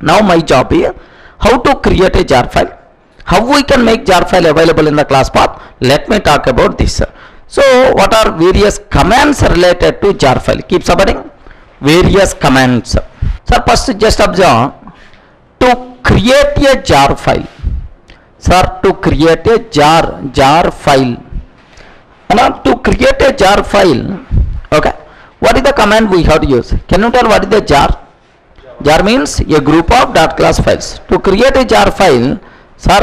Now my job is how to create a jar file. How we can make jar file available in the class path. Let me talk about this. So what are various commands related to jar file? Keep submitting various commands. Sir, first just observe to create a jar file. Sir, to create a jar jar file. Now to create a jar file, okay. What is the command we have to use? Can you tell what is the jar? Jar means a group of dot class files. To create a jar file sir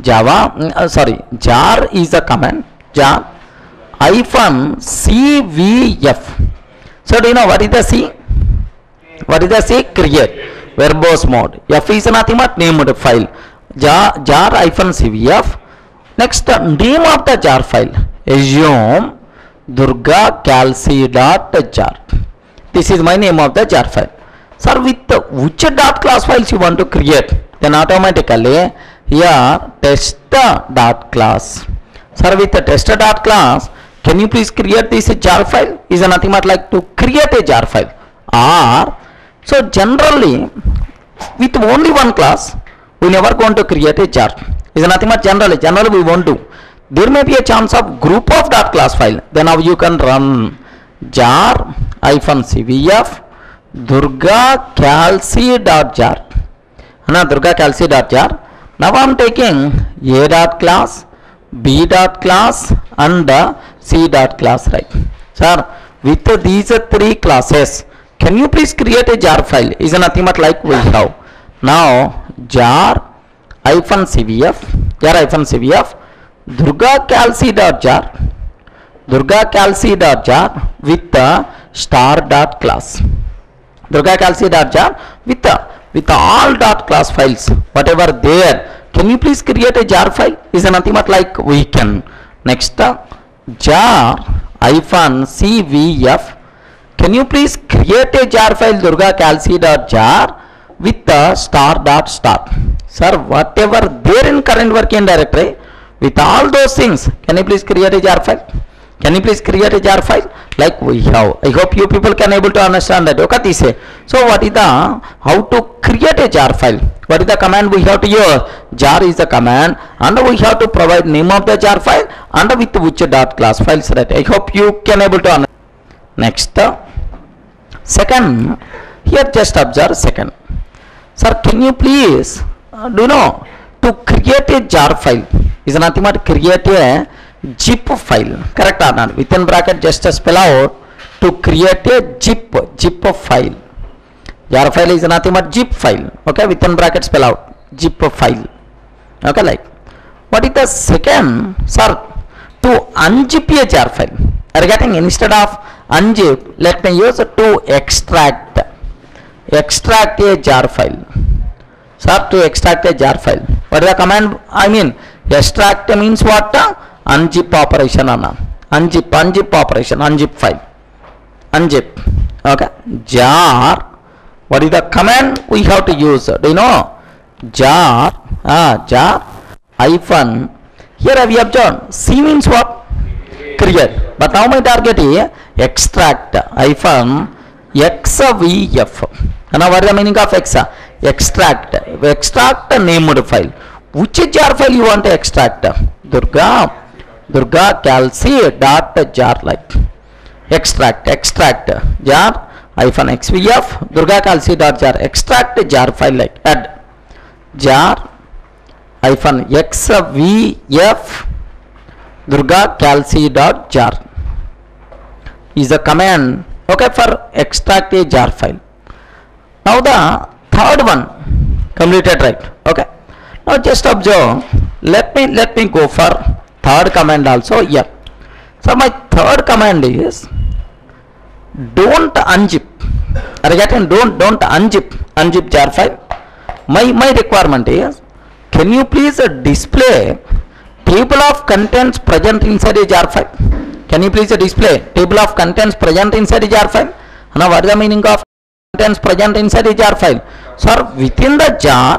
java mm, uh, sorry jar is the command jar hyphen cvf so do you know what is the c? What is the c? Create. Verbose mode. F is nothing but named file. Jar jar cvf next uh, name of the jar file. Assume durga calci dot jar. This is my name of the jar file sir with the which dot class files you want to create then automatically here test dot class sir with the test dot class can you please create this jar file is nothing but like to create a jar file or so generally with only one class we never going to create a jar is nothing but generally generally we want to there may be a chance of group of dot class file then now you can run jar hyphen cvf Durga calci dot jar. है ना? Durga calci dot jar. Now I'm taking A dot class B dot class and C dot class right sir with these three classes can you please create a jar file is nothing but like we how now jar hyphen CVF jar hyphen CVF Durga calci dot jar Durga calci dot jar with star dot class durga calci dot jar with with all dot class files whatever there can you please create a jar file is nothing but like we can next uh, jar hyphen cvf can you please create a jar file durga calci dot jar with the star dot star sir whatever there in current working directory with all those things can you please create a jar file can you please create a jar file like we have i hope you people can able to understand that okay this is so what is the how to create a jar file what is the command we have to use jar is the command and we have to provide name of the jar file and with which dot class files that i hope you can able to understand next uh, second here just observe second sir can you please uh, do you know to create a jar file is nothing but create a zip file correct or not within bracket just spell out to create a zip zip file jar file is nothing but zip file okay within bracket spell out zip file okay like what is the second sir to unzip a jar file are getting instead of unzip let me use to extract extract a jar file sir to extract a jar file what is the command i mean extract means what anna unzip unzip operation unzip file unzip okay jar what is the command we have to use do you know jar ah jar hyphen here we have done c means what create but now my target is extract hyphen xvf now what is the meaning of x extract extract a named file which jar file you want to extract durga Durga calci dot jar like extract extract jar hyphen XVF Durga calci dot jar extract jar file like add jar hyphen X V F Durga calci dot jar is a command okay for extract a jar file now the third one completed right okay now just observe let me let me go for third command also here so my third command is don't unzip are you getting don't don't unzip unzip jar file my my requirement is can you please uh, display table of contents present inside a jar file can you please uh, display table of contents present inside a jar file now what is the meaning of contents present inside a jar file sir within the jar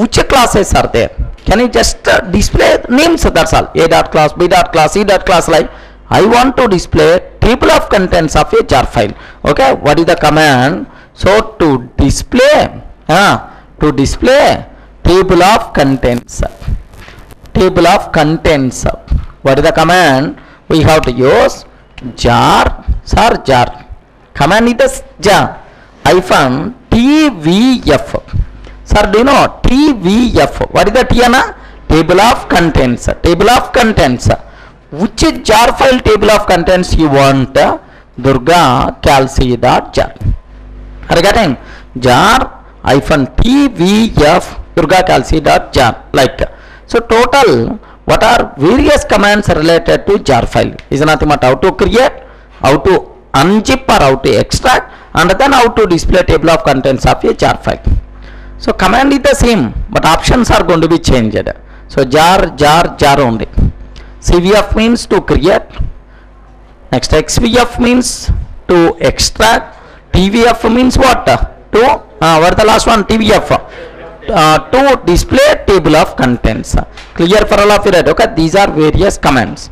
which classes are there can you just uh, display names that's all? A dot class b dot class c dot class like i want to display table of contents of a jar file. Okay what is the command? So to display uh, to display table of contents table of contents what is the command? We have to use jar sir jar. Command is jar. Hyphen tvf sir do you know tvf what is the t ana table of contents table of contents which jar file table of contents you want durga calci are you getting jar hyphen tvf durga calci like so total what are various commands related to jar file is nothing but how to create how to unzip or how to extract and then how to display table of contents of a jar file so command is the same but options are going to be changed so jar jar jar only cvf means to create next xvf means to extract tvf means what to uh, what the last one tvf uh, to display table of contents clear for all of you right okay these are various commands